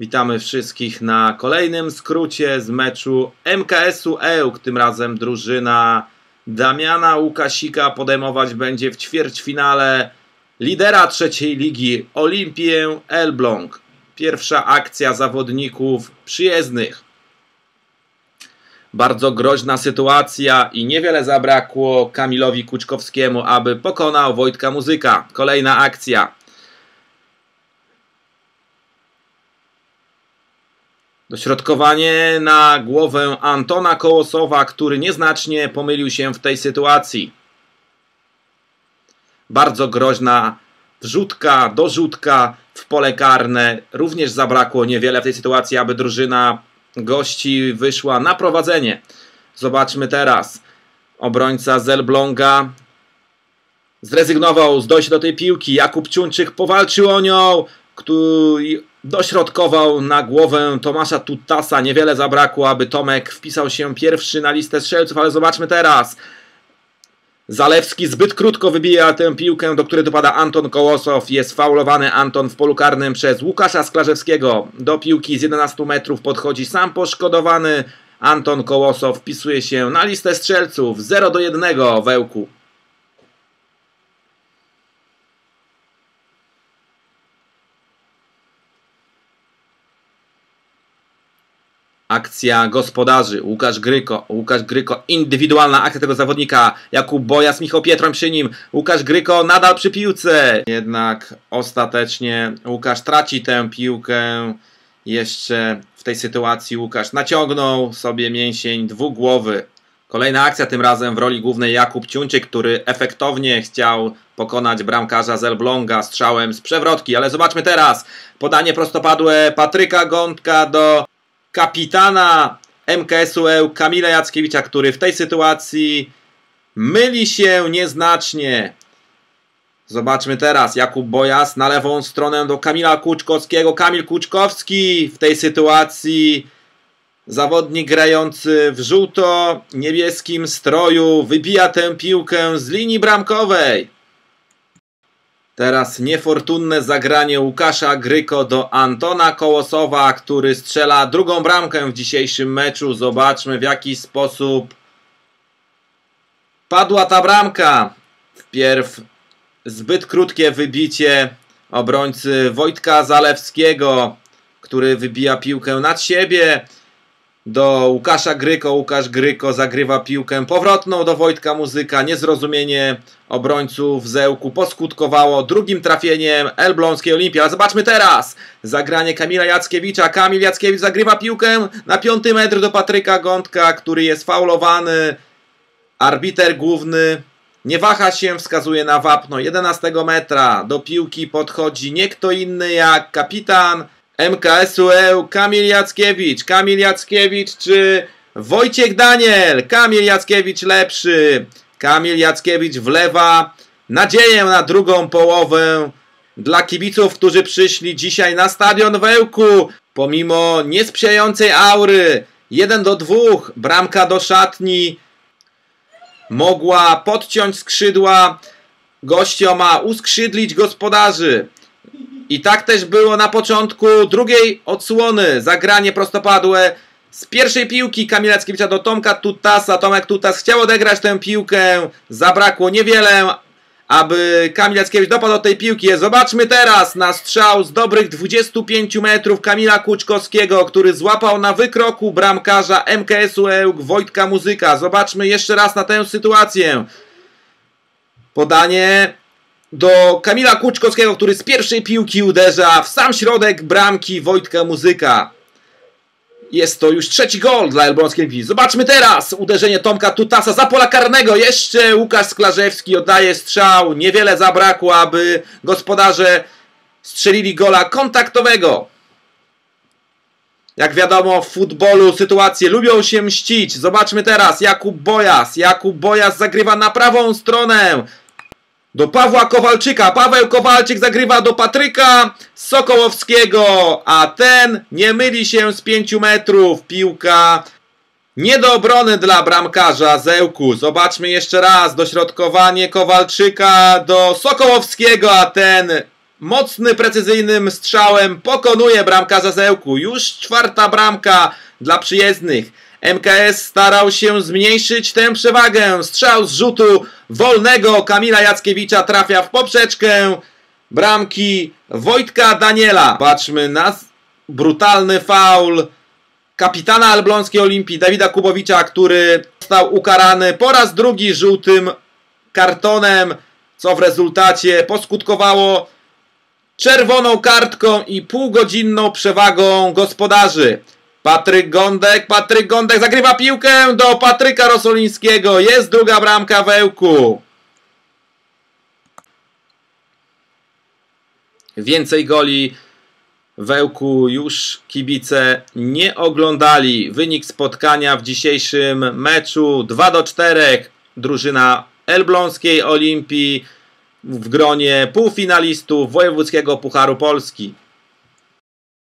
Witamy wszystkich na kolejnym skrócie z meczu MKS-u Ełk. Tym razem drużyna Damiana Łukasika podejmować będzie w ćwierćfinale lidera trzeciej ligi Olimpię Elbląg. Pierwsza akcja zawodników przyjezdnych. Bardzo groźna sytuacja i niewiele zabrakło Kamilowi Kuczkowskiemu, aby pokonał Wojtka Muzyka. Kolejna akcja. Dośrodkowanie na głowę Antona Kołosowa, który nieznacznie pomylił się w tej sytuacji. Bardzo groźna wrzutka, dorzutka w pole karne. Również zabrakło niewiele w tej sytuacji, aby drużyna gości wyszła na prowadzenie. Zobaczmy teraz. Obrońca Zelblonga zrezygnował z dojścia do tej piłki. Jakub Ciuńczyk powalczył o nią, dośrodkował na głowę Tomasza Tutasa. Niewiele zabrakło, aby Tomek wpisał się pierwszy na listę strzelców, ale zobaczmy teraz. Zalewski zbyt krótko wybija tę piłkę, do której dopada Anton Kołosow. Jest faulowany Anton w polu karnym przez Łukasza Sklarzewskiego. Do piłki z 11 metrów podchodzi sam poszkodowany Anton Kołosow. Wpisuje się na listę strzelców 0 do 1 Wełku. Akcja gospodarzy. Łukasz Gryko. Łukasz Gryko. Indywidualna akcja tego zawodnika. Jakub Bojas, Michał Pietroń przy nim. Łukasz Gryko nadal przy piłce. Jednak ostatecznie Łukasz traci tę piłkę. Jeszcze w tej sytuacji Łukasz naciągnął sobie mięsień dwugłowy. Kolejna akcja, tym razem w roli głównej Jakub Ciuńczyk, który efektownie chciał pokonać bramkarza Zelblonga strzałem z przewrotki. Ale zobaczmy teraz. Podanie prostopadłe Patryka Gątka do kapitana MKS-u EU Kamila Jackiewicza, który w tej sytuacji myli się nieznacznie. Zobaczmy teraz. Jakub Bojas na lewą stronę do Kamila Kuczkowskiego. Kamil Kuczkowski w tej sytuacji zawodnik grający w żółto-niebieskim stroju wybija tę piłkę z linii bramkowej. Teraz niefortunne zagranie Łukasza Gryko do Antona Kołosowa, który strzela drugą bramkę w dzisiejszym meczu. Zobaczmy w jaki sposób padła ta bramka. Wpierw zbyt krótkie wybicie obrońcy Wojtka Zalewskiego, który wybija piłkę nad siebie do Łukasza Gryko. Łukasz Gryko zagrywa piłkę powrotną do Wojtka Muzyka. Niezrozumienie obrońców Zełku poskutkowało drugim trafieniem Elbląskiej Olimpii. Ale zobaczmy teraz zagranie Kamila Jackiewicza. Kamil Jackiewicz zagrywa piłkę na piąty metr do Patryka Gątka, który jest faulowany. Arbiter główny nie waha się, wskazuje na wapno 11 metra. Do piłki podchodzi nie kto inny jak kapitan MKS-u EU Kamil Jackiewicz. Kamil Jackiewicz czy Wojciech Daniel? Kamil Jackiewicz lepszy. Kamil Jackiewicz wlewa nadzieję na drugą połowę dla kibiców, którzy przyszli dzisiaj na stadion Wełku. Pomimo niesprzyjającej aury 1 do 2, bramka do szatni mogła podciąć skrzydła gościom, a uskrzydlić gospodarzy. I tak też było na początku drugiej odsłony. Zagranie prostopadłe z pierwszej piłki Kamila Ckiewicza do Tomka Tutasa. Tomek Tutas chciał odegrać tę piłkę. Zabrakło niewiele, aby Kamil Jackiewicz dopadł do tej piłki. Zobaczmy teraz na strzał z dobrych 25 metrów Kamila Kuczkowskiego, który złapał na wykroku bramkarza MKS-u EUK Wojtka Muzyka. Zobaczmy jeszcze raz na tę sytuację. Podanie do Kamila Kuczkowskiego, który z pierwszej piłki uderza w sam środek bramki Wojtka Muzyka. Jest to już trzeci gol dla Elbląskiej Piłki. Zobaczmy teraz uderzenie Tomka Tutasa za pola karnego. Jeszcze Łukasz Sklarzewski oddaje strzał. Niewiele zabrakło, aby gospodarze strzelili gola kontaktowego. Jak wiadomo w futbolu sytuacje lubią się mścić. Zobaczmy teraz Jakub Bojas. Jakub Bojas zagrywa na prawą stronę do Pawła Kowalczyka. Paweł Kowalczyk zagrywa do Patryka Sokołowskiego, a ten nie myli się z 5 metrów. Piłka nie do obrony dla bramkarza Zełku. Zobaczmy jeszcze raz dośrodkowanie Kowalczyka do Sokołowskiego, a ten mocny, precyzyjnym strzałem pokonuje bramkarza Zełku. Już czwarta bramka dla przyjezdnych. MKS starał się zmniejszyć tę przewagę. Strzał z rzutu wolnego Kamila Jackiewicza trafia w poprzeczkę bramki Wojtka Daniela. Patrzmy na brutalny faul kapitana Elbląskiej Olimpii Dawida Kubowicza, który został ukarany po raz drugi żółtym kartonem, co w rezultacie poskutkowało czerwoną kartką i półgodzinną przewagą gospodarzy. Patryk Gądek, Patryk Gądek zagrywa piłkę do Patryka Rosolińskiego. Jest druga bramka Wełku. Więcej goli Wełku już kibice nie oglądali. Wynik spotkania w dzisiejszym meczu 2 do 4. Drużyna Elbląskiej Olimpii w gronie półfinalistów Wojewódzkiego Pucharu Polski.